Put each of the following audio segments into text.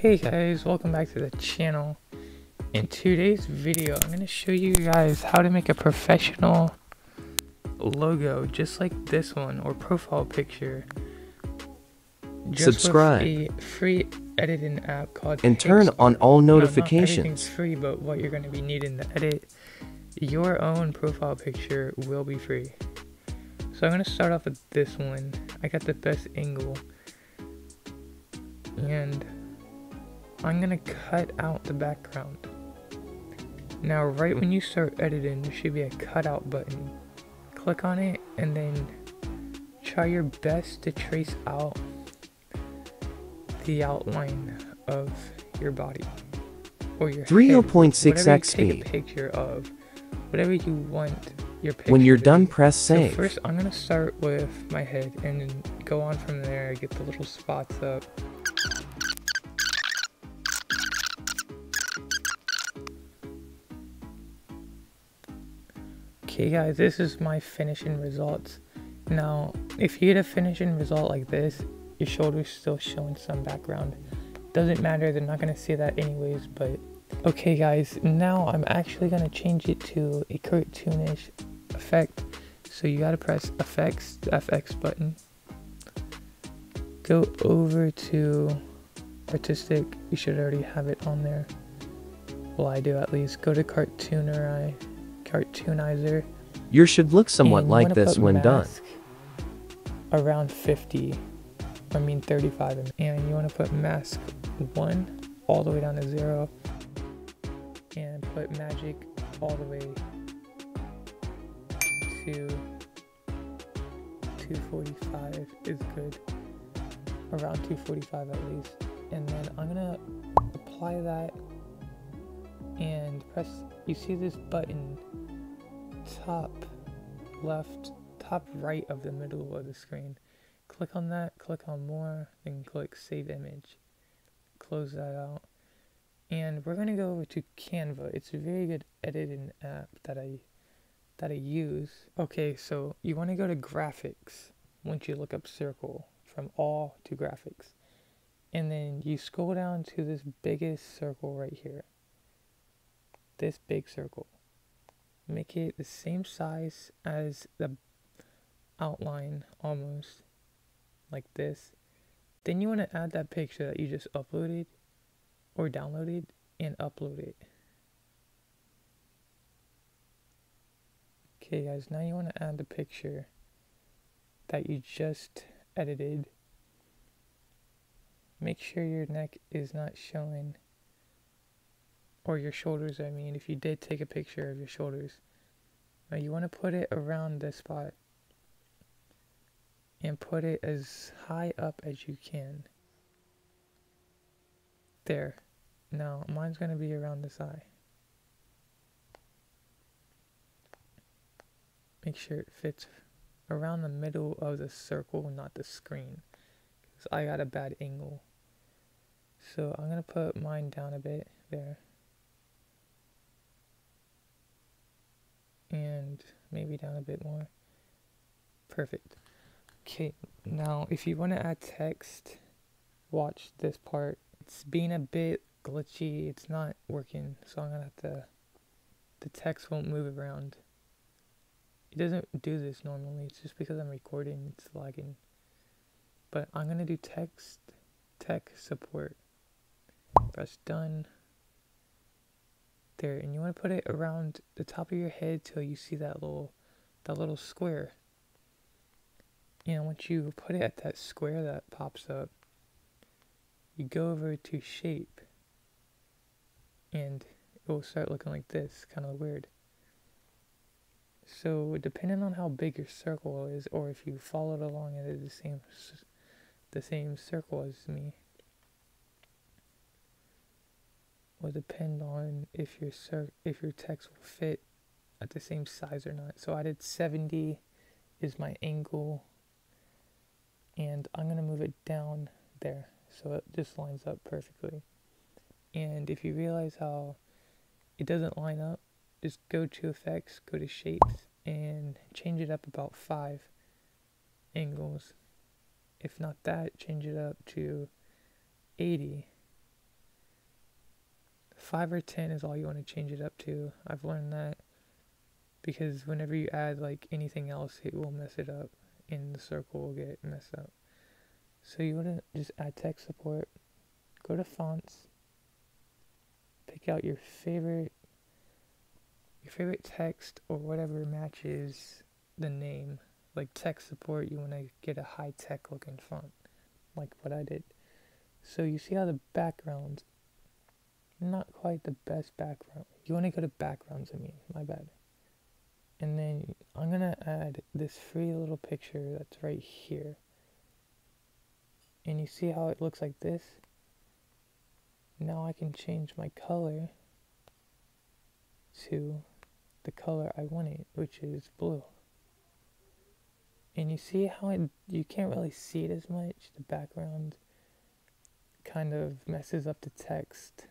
Hey guys, welcome back to the channel. In today's video, I'm going to show you guys how to make a professional logo just like this one or profile picture. Just Subscribe. a free editing app called and turn on all notifications. No, free, but what you're going to be needing to edit your own profile picture will be free. So I'm going to start off with this one. I got the best angle. And I'm gonna cut out the background. Now right when you start editing, there should be a cutout button. Click on it and then try your best to trace out the outline of your body or your 3.6x speed. Take a picture of whatever you want your picture. When you're done, press save. So first, I'm gonna start with my head and then go on from there. Get the little spots up. Okay guys, this is my finishing results. Now, if you get a finishing result like this, your shoulder's still showing some background. Doesn't matter, they're not going to see that anyways, but... Okay guys, now I'm actually going to change it to a cartoonish effect. So you got to press effects, the FX button. Go over to artistic, you should already have it on there. Well, I do at least. Go to cartooner, cartoonizer. Yours should look somewhat like this when done. Around 50, I mean 35, and you want to put mask 1 all the way down to 0, and put magic all the way to 245 is good. Around 245 at least. And then I'm gonna apply that and press, you see this button top left, top right of the middle of the screen. Click on that, click on more, then click save image. Close that out. And we're gonna go over to Canva. It's a very good editing app that I that I use. Okay, so you wanna go to graphics once you look up circle from all to graphics. And then you scroll down to this biggest circle right here. This big circle make it the same size as the outline almost like this. Then you want to add that picture that you just uploaded or downloaded and upload it okay guys now you want to add the picture that you just edited. Make sure your neck is not showing or your shoulders I mean if you did take a picture of your shoulders. Now you want to put it around this spot and put it as high up as you can. There. Now mine's going to be around this eye. Make sure it fits around the middle of the circle not the screen because I got a bad angle. So I'm going to put mine down a bit there. And maybe down a bit more. Perfect. Okay, now if you want to add text, watch this part. It's being a bit glitchy, it's not working, so I'm gonna have to, the text won't move around. It doesn't do this normally, it's just because I'm recording, it's lagging. But I'm gonna do text, tech support. Press done there and you want to put it around the top of your head till you see that little that little square and once you put it at that square that pops up you go over to shape and it will start looking like this kind of weird so depending on how big your circle is or if you followed along it is the same the same circle as me will depend on if your cir- if your text will fit at the same size or not. So I did 70 is my angle and I'm going to move it down there so it just lines up perfectly. And if you realize how it doesn't line up, just go to effects, go to shapes, and change it up about five angles. If not that, change it up to 80. 5 or 10 is all you want to change it up to. I've learned that because whenever you add like anything else, it will mess it up and the circle will get messed up. So you want to just add text support, go to fonts, pick out your favorite your favorite text or whatever matches the name. Like text support, you want to get a high tech looking font, like what I did. So you see how the background, not quite the best background. You want to go to backgrounds, I mean, my bad. And then I'm to add this free little picture that's right here. And you see how it looks like this? Now I can change my color to the color I want it, which is blue. And you see how it, you can't really see it as much. The background kind of messes up the text.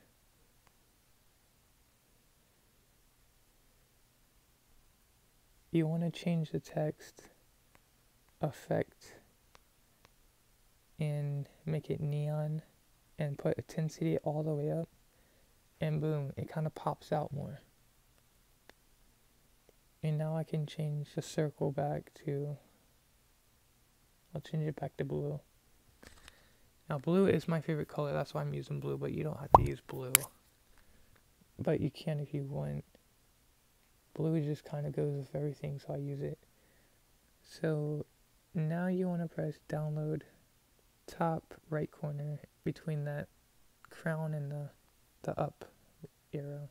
You want to change the text effect and make it neon and put intensity all the way up and boom it kind of pops out more. And now I can change the circle back to I'll change it back to blue. Now blue is my favorite color that's why I'm using blue but you don't have to use blue. But you can if you want blue just kind of goes with everything so I use it so now you want to press download top right corner between that crown and the, the up arrow,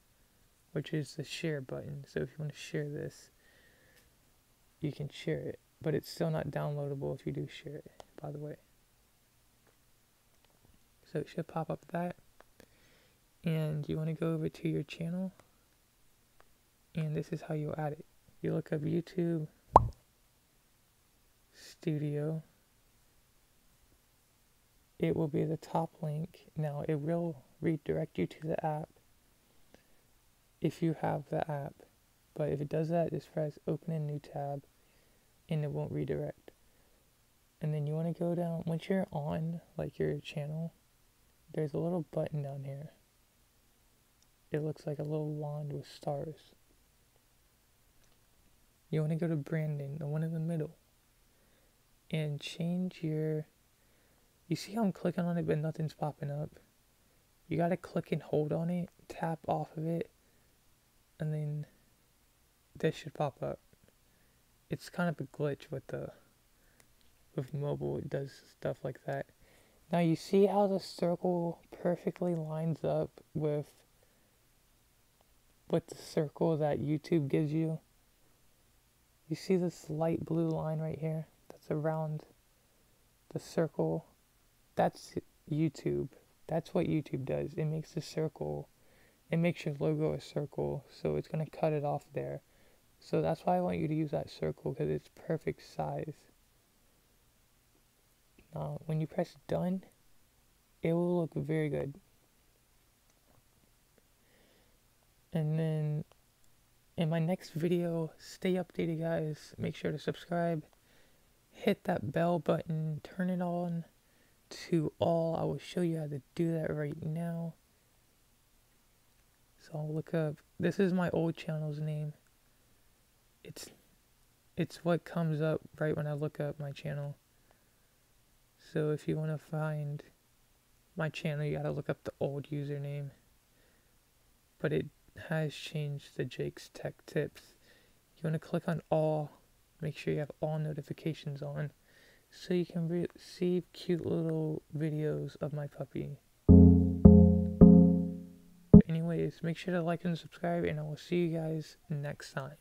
which is the share button. So if you want to share this, you can share it, but it's still not downloadable if you do share it, by the way. So it should pop up that. And you want to go over to your channel, and this is how you add it. You look up YouTube Studio it will be the top link. Now, it will redirect you to the app if you have the app. But if it does that, just press open a new tab and it won't redirect. And then you want to go down, once you're on like your channel, there's a little button down here. It looks like a little wand with stars. You want to go to branding, the one in the middle, and change your you see how I'm clicking on it but nothing's popping up? You gotta click and hold on it, tap off of it, and then this should pop up. It's kind of a glitch with the with mobile, it does stuff like that. Now you see how the circle perfectly lines up with with the circle that YouTube gives you. You see this light blue line right here that's around the circle that's YouTube. That's what YouTube does. It makes a circle. It makes your logo a circle, so it's going to cut it off there. So that's why I want you to use that circle because it's perfect size. Now, when you press done, it will look very good. And then in my next video, stay updated, guys. Make sure to subscribe, hit that bell button, turn it on to all. I will show you how to do that right now. So I'll look up. This is my old channel's name. It's it's what comes up right when I look up my channel. So if you want to find my channel, you got to look up the old username. But it has changed the Jake's Tech Tips. You want to click on all. Make sure you have all notifications on so you can receive cute little videos of my puppy. Anyways, make sure to like and subscribe, and I will see you guys next time.